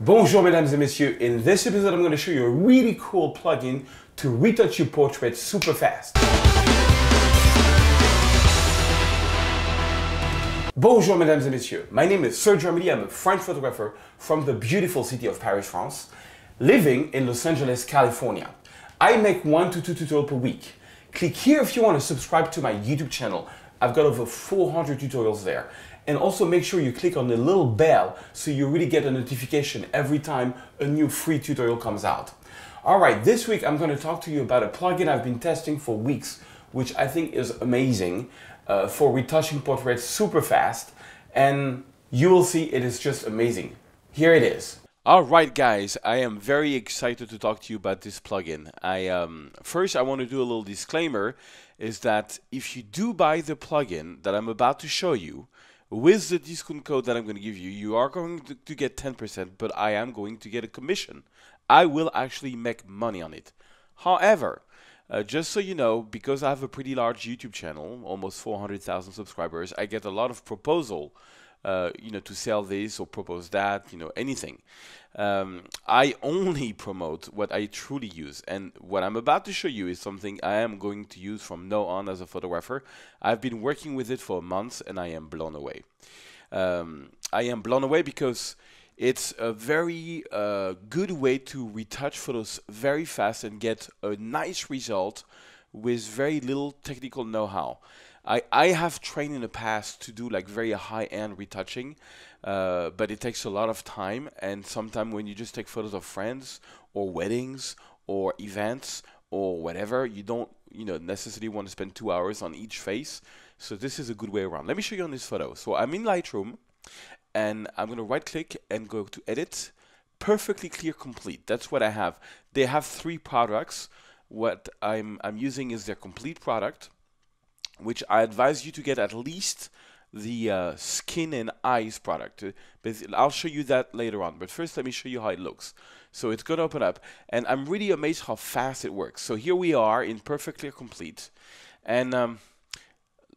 Bonjour mesdames et messieurs, in this episode I'm going to show you a really cool plugin to retouch your portrait super fast. Bonjour mesdames et messieurs, my name is Serge Ramelli, I'm a French photographer from the beautiful city of Paris, France, living in Los Angeles, California. I make one to two tutorials per week. Click here if you want to subscribe to my YouTube channel. I've got over 400 tutorials there. And also make sure you click on the little bell so you really get a notification every time a new free tutorial comes out. All right, this week I'm going to talk to you about a plugin I've been testing for weeks, which I think is amazing uh, for retouching portraits super fast. And you will see it is just amazing. Here it is. All right, guys, I am very excited to talk to you about this plugin. I um, first I want to do a little disclaimer: is that if you do buy the plugin that I'm about to show you, with the discount code that I'm going to give you, you are going to, to get 10%, but I am going to get a commission. I will actually make money on it. However, uh, just so you know, because I have a pretty large YouTube channel, almost 400,000 subscribers, I get a lot of proposal uh, you know, to sell this or propose that, you know, anything. Um, I only promote what I truly use, and what I'm about to show you is something I am going to use from now on as a photographer. I've been working with it for months, and I am blown away. Um, I am blown away because it's a very uh, good way to retouch photos very fast and get a nice result with very little technical know-how. I, I have trained in the past to do like very high-end retouching, uh, but it takes a lot of time. And sometimes when you just take photos of friends or weddings or events or whatever, you don't you know necessarily want to spend two hours on each face. So this is a good way around. Let me show you on this photo. So I'm in Lightroom, and I'm going to right-click and go to Edit. Perfectly clear, complete. That's what I have. They have three products. What I'm I'm using is their complete product which I advise you to get at least the uh, skin and eyes product. I'll show you that later on, but first let me show you how it looks. So it's going to open up, and I'm really amazed how fast it works. So here we are in Perfectly Complete, and um,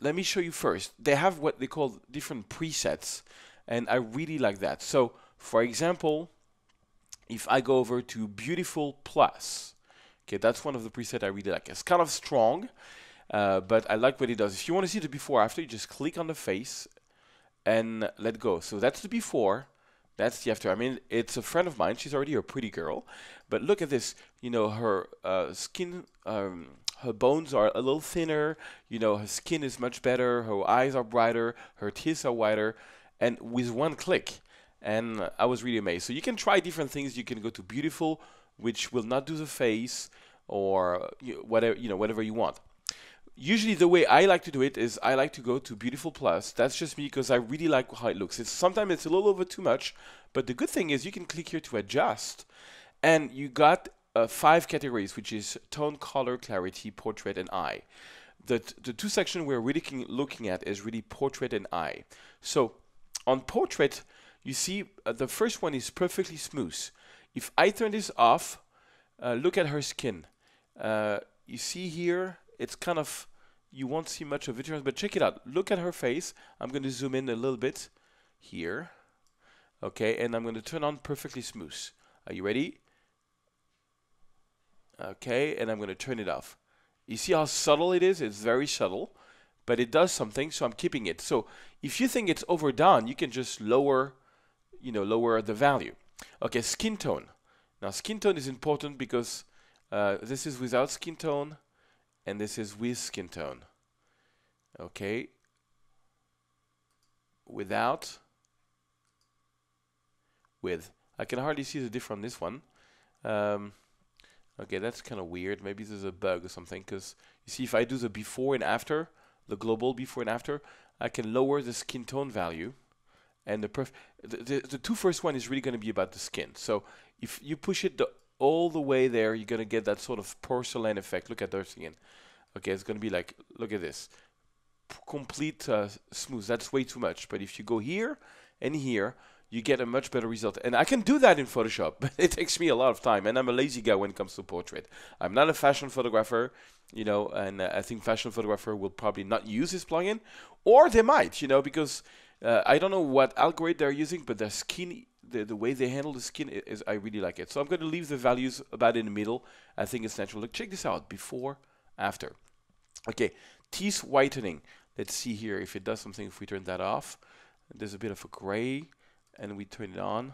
let me show you first. They have what they call different presets, and I really like that. So for example, if I go over to Beautiful Plus, okay, that's one of the presets I really like. It's kind of strong, uh, but I like what it does. If you want to see the before after, you just click on the face and let go. So that's the before. That's the after. I mean, it's a friend of mine. She's already a pretty girl. But look at this. You know, her uh, skin, um, her bones are a little thinner. You know, her skin is much better. Her eyes are brighter. Her teeth are whiter. And with one click. And I was really amazed. So you can try different things. You can go to beautiful, which will not do the face, or whatever you know, whatever you want usually the way I like to do it is I like to go to Beautiful Plus. That's just me because I really like how it looks. It's sometimes it's a little over too much, but the good thing is you can click here to adjust, and you got uh, five categories, which is tone, color, clarity, portrait, and eye. The the two sections we're really looking at is really portrait and eye. So on portrait, you see uh, the first one is perfectly smooth. If I turn this off, uh, look at her skin. Uh, you see here it's kind of you won't see much of it, but check it out. Look at her face. I'm going to zoom in a little bit here. Okay, and I'm going to turn on perfectly smooth. Are you ready? Okay, and I'm going to turn it off. You see how subtle it is? It's very subtle, but it does something, so I'm keeping it. So if you think it's overdone, you can just lower, you know, lower the value. Okay, skin tone. Now, skin tone is important because uh, this is without skin tone and this is with skin tone. Okay. Without. With. I can hardly see the difference on this one. Um, okay, that's kind of weird. Maybe there's a bug or something. Because you see, if I do the before and after, the global before and after, I can lower the skin tone value. And the, perf the, the, the two first one is really going to be about the skin. So if you push it the all the way there, you're going to get that sort of porcelain effect. Look at that again. Okay, it's going to be like, look at this. P complete uh, smooth. That's way too much. But if you go here and here, you get a much better result. And I can do that in Photoshop, but it takes me a lot of time. And I'm a lazy guy when it comes to portrait. I'm not a fashion photographer, you know, and uh, I think fashion photographer will probably not use this plugin. Or they might, you know, because uh, I don't know what algorithm they're using, but their skin the, the way they handle the skin is, I really like it. So I'm going to leave the values about in the middle. I think it's natural. Look, check this out. Before, after. Okay, teeth whitening. Let's see here if it does something if we turn that off. There's a bit of a gray and we turn it on.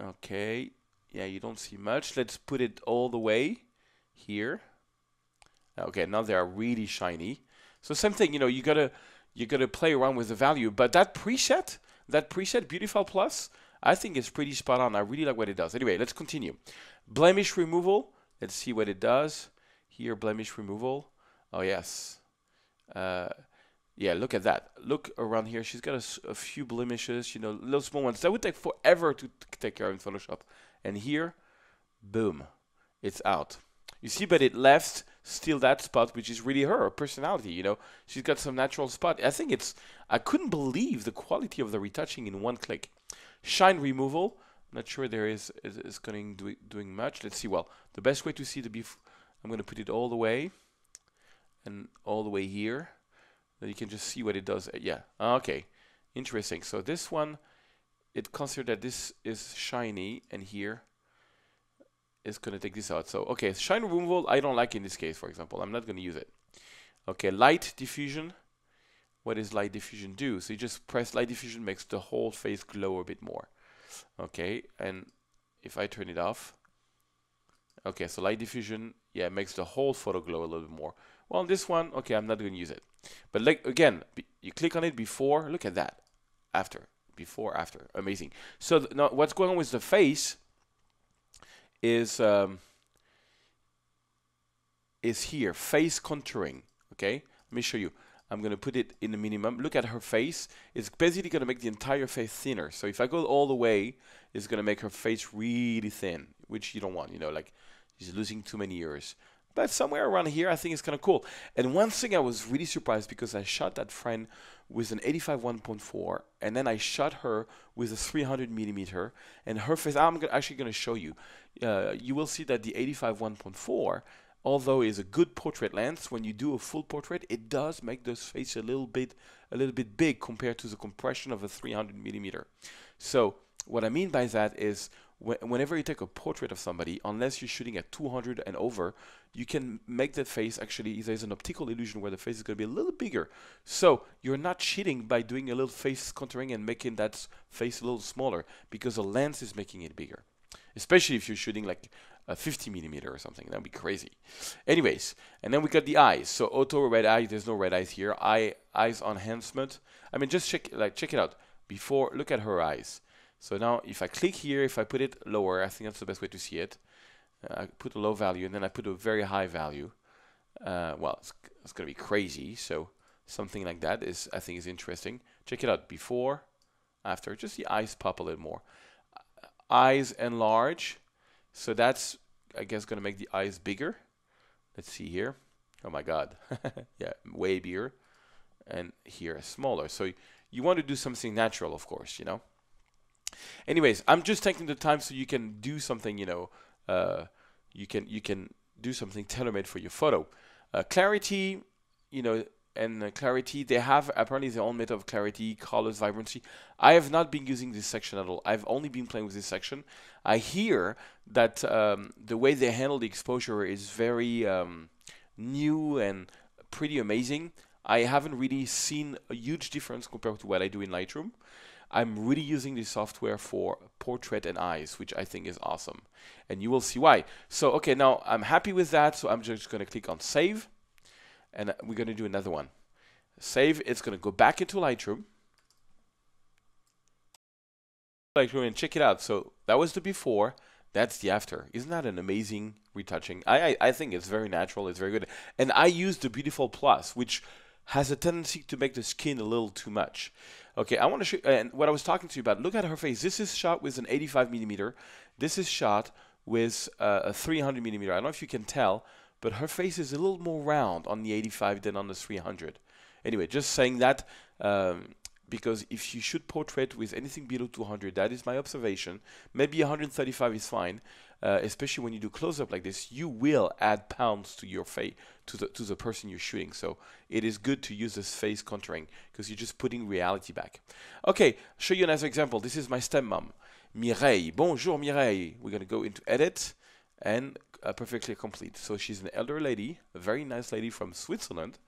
Okay, yeah, you don't see much. Let's put it all the way here. Okay, now they are really shiny. So same thing, you know, you gotta you gotta play around with the value. But that preset, that preset Beautiful Plus, I think is pretty spot on. I really like what it does. Anyway, let's continue. Blemish removal. Let's see what it does. Here, blemish removal. Oh yes. Uh, yeah, look at that. Look around here. She's got a, a, few blemishes, you know, little small ones. That would take forever to take care of in Photoshop. And here, boom, it's out. You see, but it left still that spot, which is really her, personality, you know. She's got some natural spot. I think it's, I couldn't believe the quality of the retouching in one click. Shine removal. I'm not sure there is, is, is going do, doing much. Let's see. Well, the best way to see the beef, I'm going to put it all the way and all the way here then you can just see what it does. Uh, yeah, okay, interesting. So this one, it considered that this is shiny, and here is going to take this out. So, okay, shine removal, I don't like in this case, for example. I'm not going to use it. Okay, light diffusion. What does light diffusion do? So you just press light diffusion, makes the whole face glow a bit more. Okay, and if I turn it off, okay, so light diffusion, yeah, makes the whole photo glow a little bit more. Well, this one, okay, I'm not going to use it. But like again, you click on it before, look at that. After, before, after, amazing. So now what's going on with the face is um, is here, face contouring. Okay, let me show you. I'm going to put it in the minimum. Look at her face. It's basically going to make the entire face thinner. So if I go all the way, it's going to make her face really thin, which you don't want. You know, like she's losing too many years. But somewhere around here, I think it's kind of cool. And one thing I was really surprised because I shot that friend with an 85 1.4, and then I shot her with a 300 millimeter, and her face. I'm actually going to show you. Uh, you will see that the 85 1.4, although is a good portrait lens, when you do a full portrait, it does make the face a little bit a little bit big compared to the compression of a 300 millimeter. So what I mean by that is whenever you take a portrait of somebody, unless you're shooting at 200 and over, you can make the face actually, there's an optical illusion where the face is going to be a little bigger. So you're not cheating by doing a little face contouring and making that face a little smaller because the lens is making it bigger. Especially if you're shooting like a 50 millimeter or something, that'd be crazy. Anyways, and then we got the eyes. So auto red eye, there's no red eyes here. Eye eyes enhancement. I mean, just check like check it out. Before, look at her eyes. So now if I click here, if I put it lower, I think that's the best way to see it. Uh, I put a low value and then I put a very high value. Uh, well, it's, it's going to be crazy. So something like that is, I think, is interesting. Check it out before, after. Just the eyes pop a little more. Uh, eyes enlarge. So that's, I guess, going to make the eyes bigger. Let's see here. Oh my God. yeah, way bigger. And here, smaller. So you want to do something natural, of course, you know. Anyways, I'm just taking the time so you can do something, you know, uh, you can you can do something tailor-made for your photo. Uh, clarity, you know, and uh, clarity, they have apparently their own method of clarity, colors, vibrancy. I have not been using this section at all. I've only been playing with this section. I hear that um, the way they handle the exposure is very um, new and pretty amazing. I haven't really seen a huge difference compared to what I do in Lightroom. I'm really using this software for portrait and eyes, which I think is awesome. And you will see why. So, okay, now I'm happy with that. So I'm just going to click on save. And we're going to do another one. Save, it's going to go back into Lightroom. Lightroom and check it out. So that was the before. That's the after. Isn't that an amazing retouching? I, I, I think it's very natural. It's very good. And I use the Beautiful Plus, which has a tendency to make the skin a little too much. Okay, I want to show and what I was talking to you about. Look at her face. This is shot with an 85 millimeter. This is shot with uh, a 300 millimeter. I don't know if you can tell, but her face is a little more round on the 85 than on the 300. Anyway, just saying that um, because if you should portrait with anything below 200, that is my observation. Maybe 135 is fine, uh, especially when you do close up like this. You will add pounds to your face, to the to the person you're shooting. So it is good to use this face contouring because you're just putting reality back. Okay, show you another example. This is my stepmom, Mireille. Bonjour Mireille. We're gonna go into edit and uh, perfectly complete. So she's an elder lady, a very nice lady from Switzerland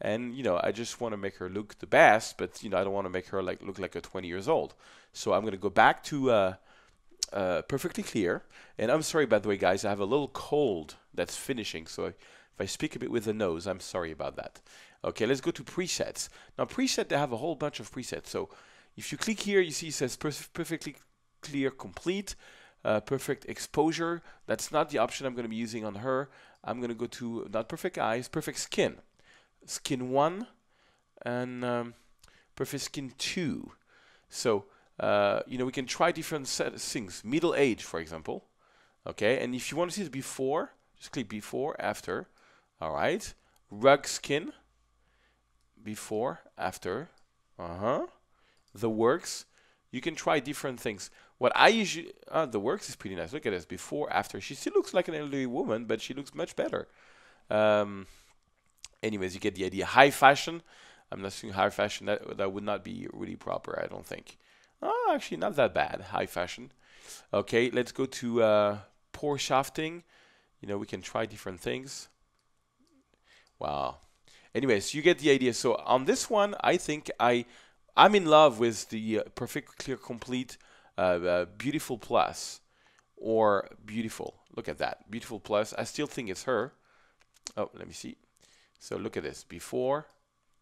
and you know I just want to make her look the best, but you know I don't want to make her like look like a 20 years old. So I'm gonna go back to uh, uh, perfectly clear. And I'm sorry by the way, guys, I have a little cold that's finishing, so if I speak a bit with the nose, I'm sorry about that. Okay, let's go to presets. Now preset, they have a whole bunch of presets. So if you click here, you see it says perfectly clear complete. Uh, perfect exposure. That's not the option I'm going to be using on her. I'm going to go to not perfect eyes, perfect skin skin 1 and um, perfect skin 2. So, uh, you know, we can try different things. Middle age, for example. Okay, and if you want to see the before, just click before, after. All right. Rug skin. Before, after. Uh-huh. The works. You can try different things. What I usually, uh, the works is pretty nice. Look at this, before, after. She still looks like an elderly woman, but she looks much better. Um, anyways, you get the idea. High fashion. I'm not saying high fashion. That that would not be really proper. I don't think. Oh, actually, not that bad. High fashion. Okay, let's go to uh, pore shafting. You know, we can try different things. Wow. Anyways, you get the idea. So on this one, I think I I'm in love with the uh, perfect clear complete uh, uh, beautiful plus or beautiful. Look at that beautiful plus. I still think it's her. Oh, let me see. So look at this, before,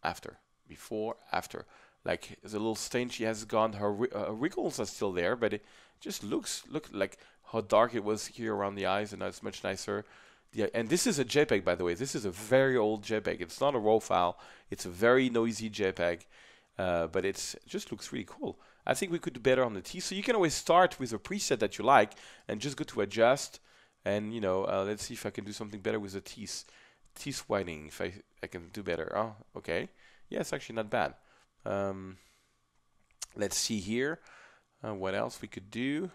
after, before, after. Like the little stain she has gone, her uh, wrinkles are still there, but it just looks, look like how dark it was here around the eyes and now it's much nicer. Yeah, and this is a JPEG, by the way. This is a very old JPEG. It's not a RAW file. It's a very noisy JPEG, uh, but it just looks really cool. I think we could do better on the T. So you can always start with a preset that you like and just go to adjust. And, you know, uh, let's see if I can do something better with the teeth teeth whitening if I, I can do better. Oh, okay. Yeah, it's actually not bad. Um, let's see here. Uh, what else we could do?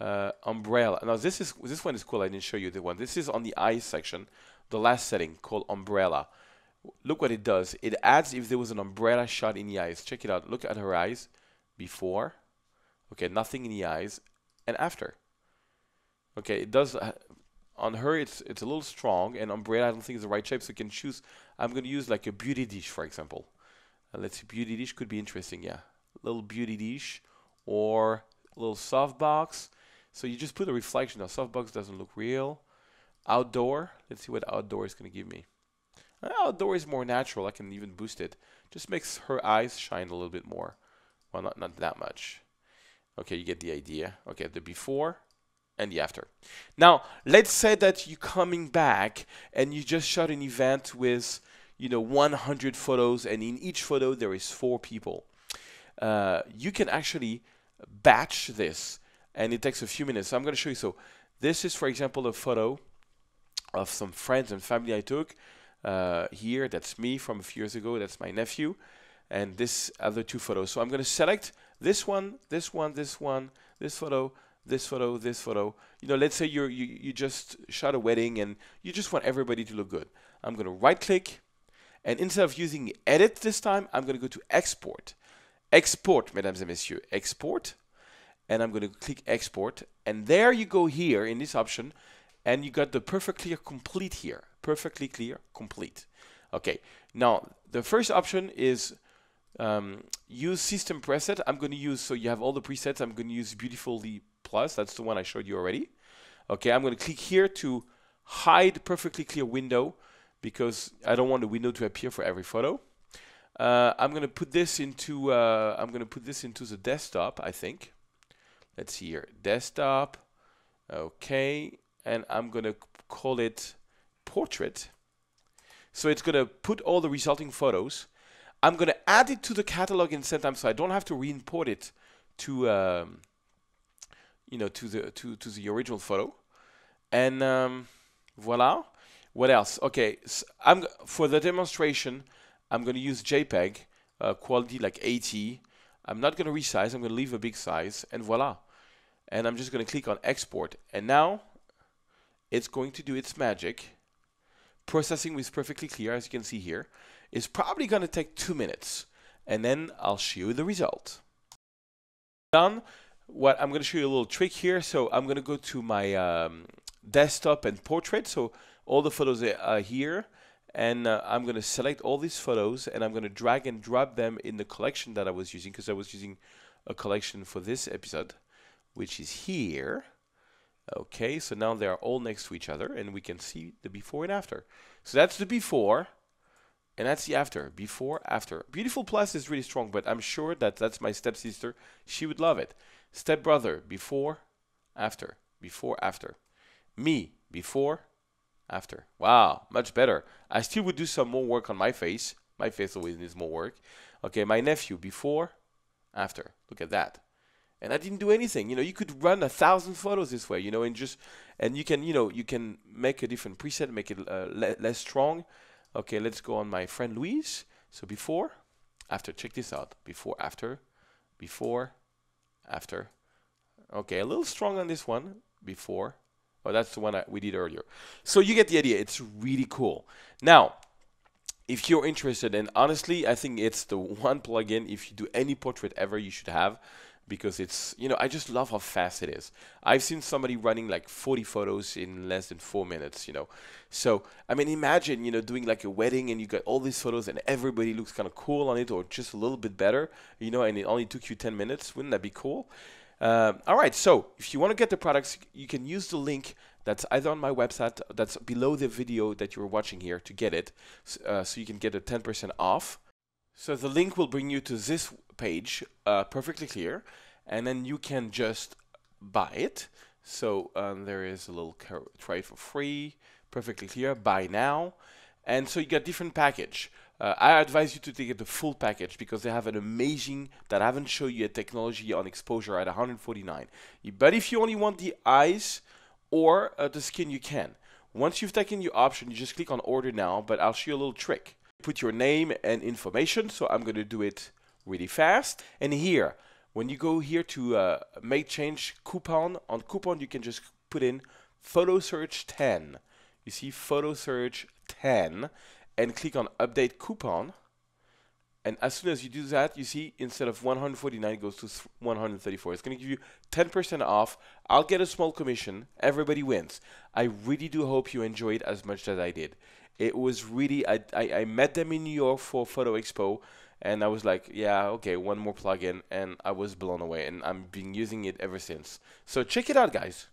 Uh, umbrella. Now this is this one is cool. I didn't show you the one. This is on the eyes section, the last setting called umbrella. Look what it does. It adds if there was an umbrella shot in the eyes. Check it out. Look at her eyes before. Okay, nothing in the eyes, and after. Okay, it does on her it's it's a little strong and umbrella I don't think is the right shape so you can choose I'm going to use like a beauty dish for example uh, let's see beauty dish could be interesting yeah. Little beauty dish or little softbox so you just put a reflection now softbox doesn't look real. Outdoor let's see what outdoor is going to give me. Uh, outdoor is more natural I can even boost it. Just makes her eyes shine a little bit more. Well not, not that much. Okay you get the idea. Okay the before and the after. Now, let's say that you're coming back and you just shot an event with, you know, 100 photos, and in each photo there is four people. Uh, you can actually batch this, and it takes a few minutes. So I'm going to show you. So this is, for example, a photo of some friends and family I took. Uh, here, that's me from a few years ago. That's my nephew, and this other two photos. So I'm going to select this one, this one, this one, this photo, this photo, this photo. You know, let's say you're, you you just shot a wedding and you just want everybody to look good. I'm going to right click, and instead of using edit this time, I'm going to go to export. Export, mesdames et messieurs, export, and I'm going to click export, and there you go here in this option, and you got the perfect clear complete here. Perfectly clear complete. Okay, now the first option is um, use system preset. I'm going to use, so you have all the presets, I'm going to use beautifully plus. That's the one I showed you already. Okay, I'm going to click here to hide perfectly clear window because I don't want the window to appear for every photo. Uh, I'm going to put this into uh, I'm to put this into the desktop. I think. Let's see here, desktop. Okay, and I'm going to call it portrait. So it's going to put all the resulting photos. I'm going to add it to the catalog in time so I don't have to re-import it to um, you know, to the to to the original photo, and um, voila. What else? Okay, so I'm for the demonstration. I'm going to use JPEG. uh, quality like 80. I'm not going to resize. I'm going to leave a big size and voila. And I'm just going to click on export. And now it's going to do its magic. Processing is perfectly clear as you can see here. It's probably going to take two minutes. And then I'll show you the result. Done. What I'm going to show you a little trick here. So I'm going to go to my um, desktop and portrait. So all the photos are here and uh, I'm going to select all these photos and I'm going to drag and drop them in the collection that I was using because I was using a collection for this episode which is here. Okay so now they are all next to each other and we can see the before and after. So that's the before and that's the after. Before after. Beautiful plus is really strong but I'm sure that that's my stepsister. She would love it. Stepbrother before after. Before after. Me before after. Wow, much better. I still would do some more work on my face. My face always needs more work. Okay, my nephew, before, after. Look at that. And I didn't do anything. You know, you could run a thousand photos this way, you know, and just, and you can, you know, you can make a different preset, make it uh, le less strong. Okay, let's go on my friend Louise. So before, after, check this out. Before, after, before, after. Okay, a little strong on this one. Before, well, that's the one I, we did earlier. So you get the idea. It's really cool. Now, if you're interested, and honestly, I think it's the one plugin, if you do any portrait ever, you should have because it's, you know, I just love how fast it is. I've seen somebody running like 40 photos in less than four minutes, you know. So, I mean, imagine, you know, doing like a wedding and you got all these photos and everybody looks kind of cool on it or just a little bit better, you know, and it only took you 10 minutes. Wouldn't that be cool? Uh, all right, so if you want to get the products, you can use the link that's either on my website, that's below the video that you're watching here to get it, uh, so you can get a 10% off. So the link will bring you to this page, uh, perfectly clear, and then you can just buy it. So um, there is a little try for free, perfectly clear, buy now. And so you get different package. Uh, I advise you to take the full package because they have an amazing that I haven't shown you a technology on exposure at 149. But if you only want the eyes or uh, the skin, you can. Once you've taken your option, you just click on order now, but I'll show you a little trick. Put your name and information, so I'm going to do it really fast. And here, when you go here to uh, make change coupon, on coupon you can just put in photoserge 10. You see photoserge 10 and click on update coupon. And as soon as you do that, you see instead of 149 it goes to 134. It's going to give you 10% off. I'll get a small commission. Everybody wins. I really do hope you enjoyed as much as I did. It was really, I, I, I met them in New York for Photo Expo and I was like, yeah, okay, one more plugin, and I was blown away, and I've been using it ever since. So check it out, guys.